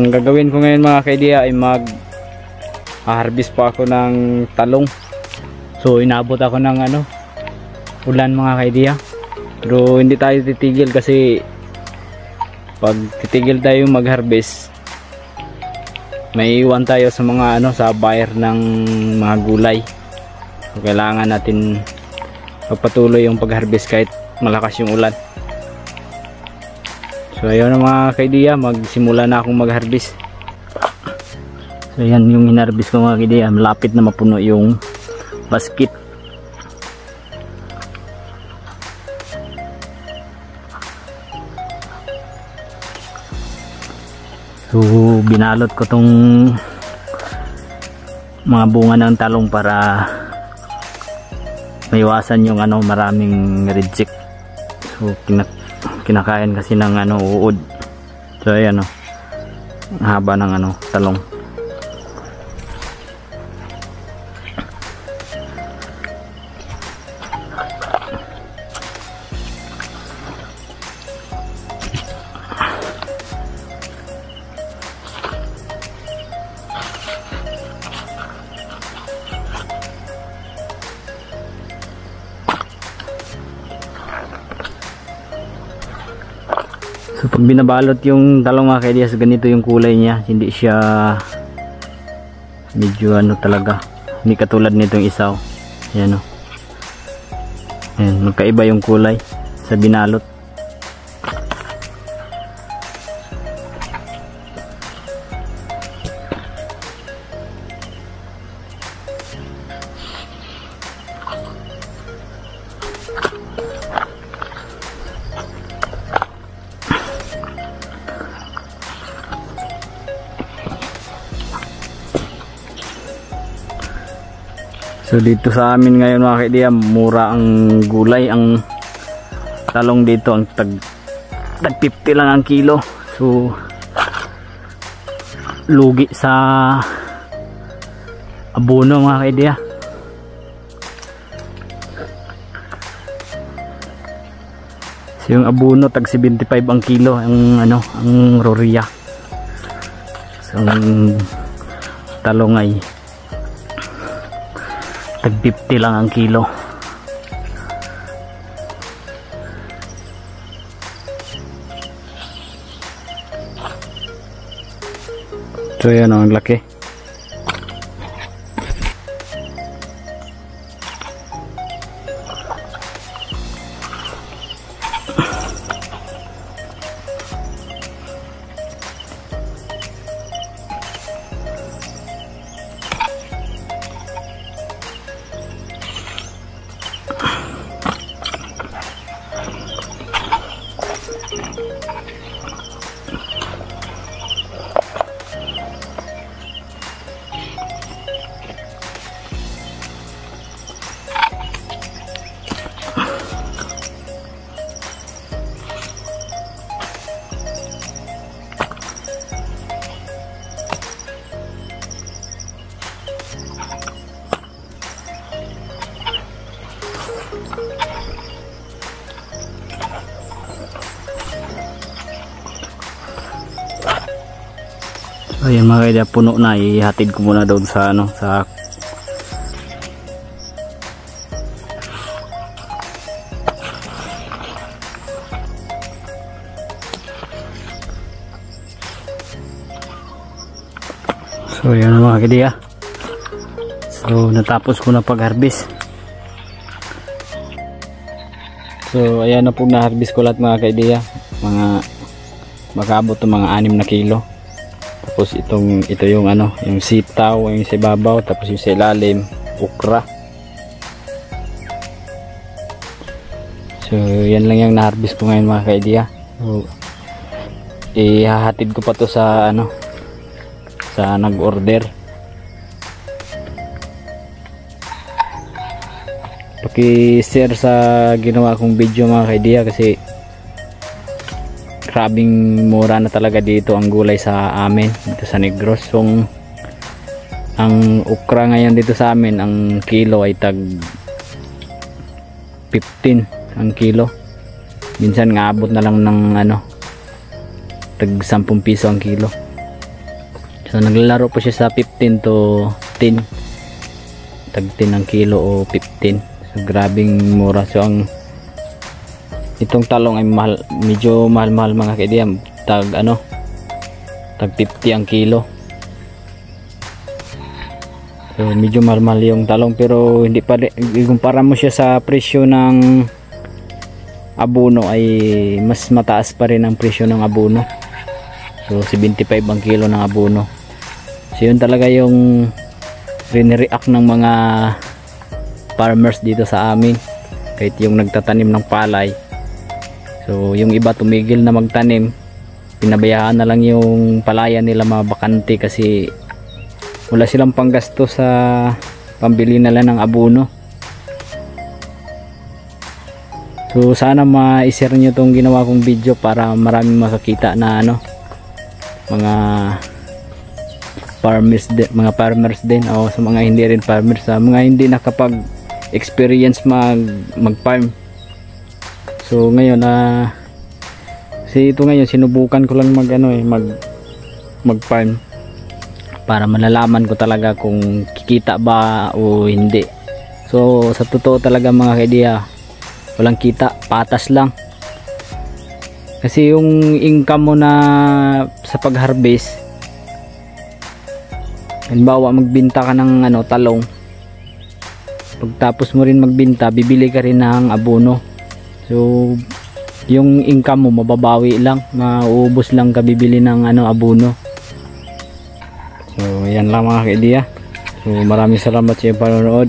ang gagawin ko ngayon mga kaidiya ay mag harvest pa ako ng talong. So inabot ako ng ano ulan mga kaidiya. Pero hindi tayo titigil kasi pag titigil tayo mag-harvest may iwan tayo sa mga ano sa buyer ng mga gulay. So kailangan natin magpatuloy yung pag-harvest kahit malakas yung ulan. So ayun mga kaidiya, magsimula na akong mag-harvest. So yan yung hinarvest ko mga kaidiya, malapit na mapuno yung basket. So binalot ko tong mga bunga ng talong para maiwasan yung ano maraming reject. So kinak kinakain kasi ng ano uod. So ayan oh. Haba ng ano talong. Binabalot yung talong mga ganito yung kulay niya. Hindi siya medyo ano talaga. Hindi katulad nitong isaw. Yan o yan magkaiba yung kulay sa binalot So dito sa amin ngayon mga kaidiya, mura ang gulay, ang talong dito ang tag tag 50 lang ang kilo. So lugi sa abono mga kaidiya. So yung abono tag 75 ang kilo ang ano, ang roria. So ang talong ay tag 50 lang ang kilo. So yan ang laki Ayan mga kaya puno na. Ihatid ko muna doon sa ano sa So na mga kadiya So natapos ko na pag-harvest. So ayan na po na-harvest ko lahat mga kaidiya Mga Makaabot ng mga 6 na kilo. Tapos itong ito yung ano Yung sitaw yung sa ibabaw Tapos yung sa ilalim Ukra So yan lang yung na-harvest ko ngayon mga kaidiya So Ihahatid ko pa to sa ano sa nag-order paki-share sa ginawa kong video mga kaidiya kasi grabing mura na talaga dito ang gulay sa amin dito sa Negros so ang ukra ngayon dito sa amin ang kilo ay tag 15 ang kilo minsan nga abot na lang ng ano tag 10 piso ang kilo So naglalaro po siya sa 15 to 10. Tag 10 ang kilo o 15. So grabing mura. So ang itong talong ay mahal, medyo mahal-mahal mga kaidiyam. Tag ano? Tag 50 ang kilo. So medyo mahal-mahal yung talong pero hindi pa ikumpara mo siya sa presyo ng abono ay mas mataas pa rin ang presyo ng abono. So 75 ang kilo ng abono. So yun talaga yung rinreact ng mga farmers dito sa amin. Kahit yung nagtatanim ng palay. So yung iba tumigil na magtanim. Pinabayaan na lang yung palayan nila mga bakante kasi wala silang panggasto sa pambili nila ng abono. So sana ma-share nyo tong ginawa kong video para maraming makakita na ano mga farmers din, mga farmers din o sa mga hindi rin farmers sa mga hindi nakapag experience mag mag farm so ngayon na si ito ngayon sinubukan ko lang mag ano eh mag mag farm para malalaman ko talaga kung kikita ba o hindi. So sa totoo talaga mga kaidiya walang kita patas lang. Kasi yung income mo na sa pag-harvest halimbawa magbinta ka ng ano talong pagtapos mo rin magbinta bibili ka rin ng abono. So yung income mo mababawi lang. Mauubos lang ka bibili ng ano abono. So yan lang mga kaidiya so maraming salamat sa iyong panonood